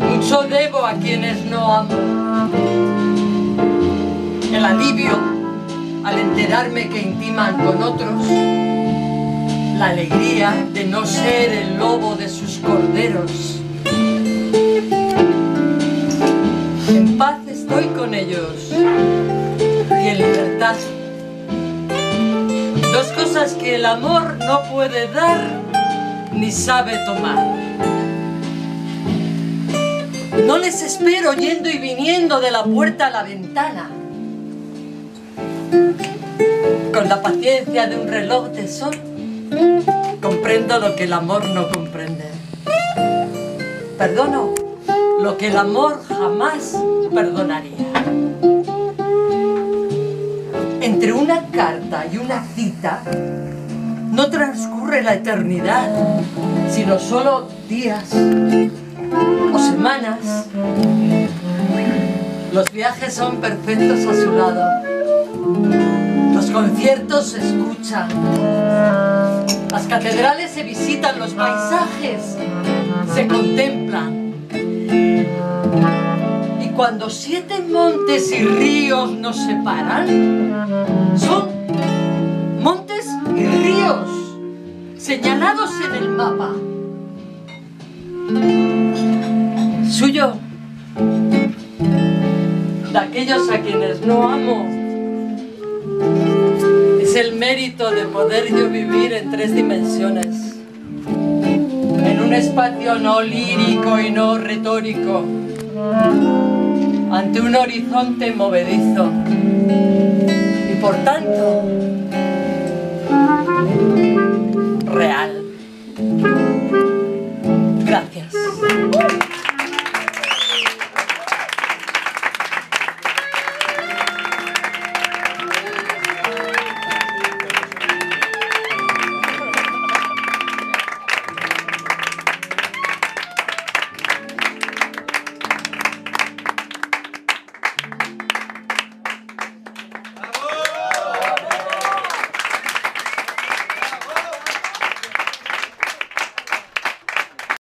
Mucho debo a quienes no amo. Alivio al enterarme que intiman con otros. La alegría de no ser el lobo de sus corderos. En paz estoy con ellos y en libertad. Dos cosas que el amor no puede dar ni sabe tomar. No les espero yendo y viniendo de la puerta a la ventana. Con la paciencia de un reloj de sol, comprendo lo que el amor no comprende. Perdono lo que el amor jamás perdonaría. Entre una carta y una cita no transcurre la eternidad, sino solo días o semanas. Los viajes son perfectos a su lado. Los conciertos se escuchan. Las catedrales se visitan, los paisajes se contemplan. Y cuando siete montes y ríos nos separan, son montes y ríos señalados en el mapa suyo de aquellos a quienes no amo es el mérito de poder yo vivir en tres dimensiones. En un espacio no lírico y no retórico. Ante un horizonte movedizo. Y por tanto